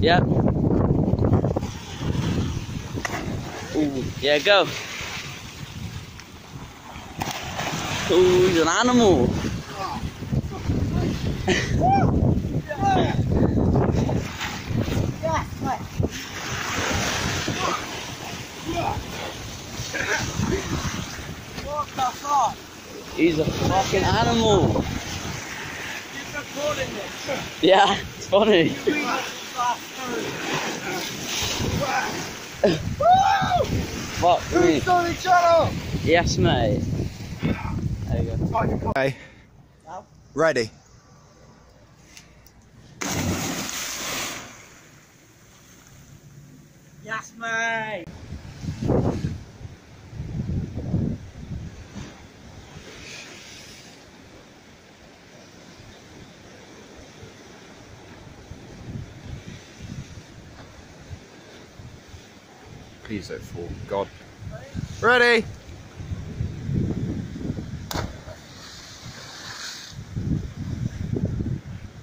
Yep. Ooh, yeah, go. Ooh, he's an animal. What? He's a fucking animal. You're recording this. Yeah, it's funny. Fuck me. on each other. Yes, mate. There you go. Okay. Now? Ready. Yes, mate. Please don't. God. Ready.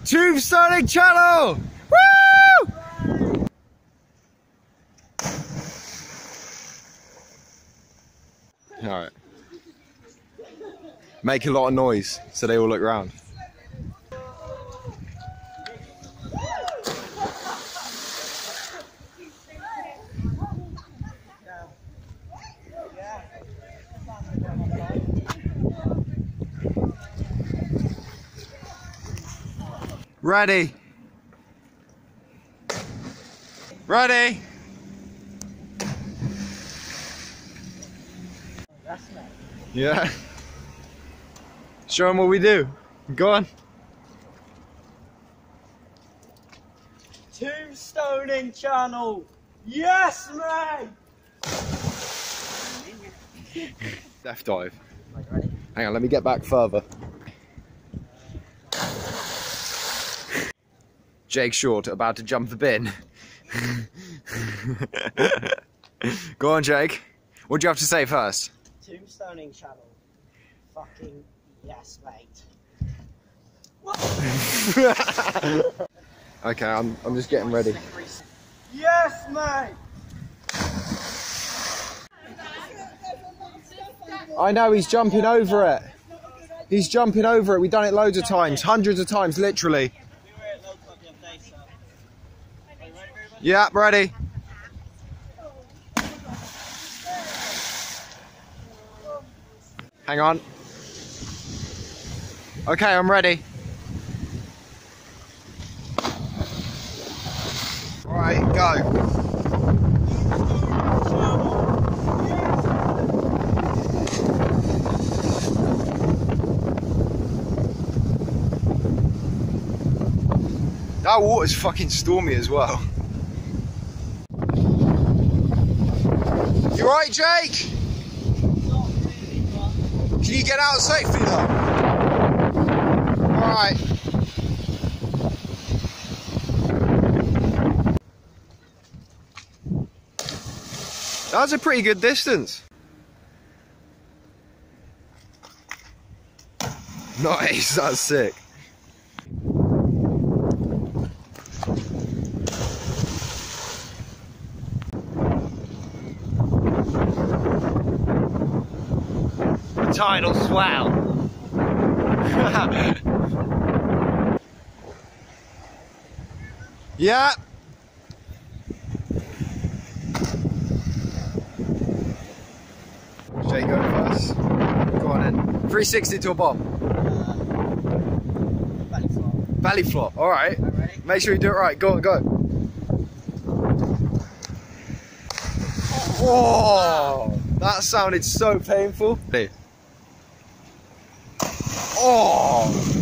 Tombstoning Channel! Woo! Alright. Make a lot of noise so they all look round. Ready. Ready. Yes, mate. Yeah. Show them what we do. Go on. Tombstoning channel. Yes, mate. Death dive. Hang on, let me get back further. Jake Short about to jump the bin. Go on, Jake. What do you have to say first? Tombstoning channel. Fucking yes, mate. okay, I'm, I'm just getting ready. Yes, mate. I know he's jumping over it. He's jumping over it. We've done it loads of times, hundreds of times, literally. Yeah, ready. Hang on. Okay, I'm ready. Alright, go. That water's fucking stormy as well. Right, Jake? Can you get out safely though? Alright. That's a pretty good distance. Nice, that's sick. Tidal swell. Yeah. Jake, go first. Go on in. 360 to a bomb. Belly flop. Belly flop. All right. Make sure you do it right. Go on, go. Oh, that sounded so painful. Oh.